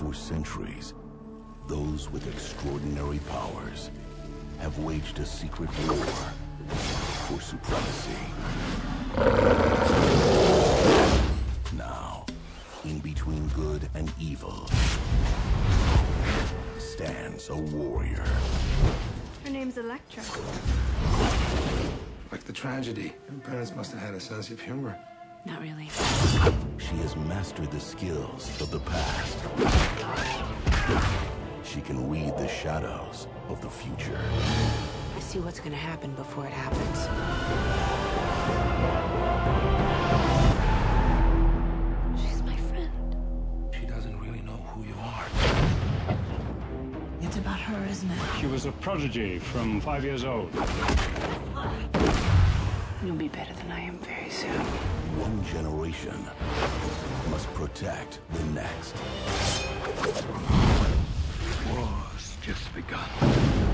For centuries, those with extraordinary powers have waged a secret war for supremacy. Now, in between good and evil, stands a warrior. Her name's Elektra. Like the tragedy. Your parents must have had a sense of humor. Not really. She has mastered the skills of the past. She can read the shadows of the future. I see what's gonna happen before it happens. She's my friend. She doesn't really know who you are. It's about her, isn't it? She was a prodigy from five years old. You'll be better than I am very soon. One generation must protect the next. War's just begun.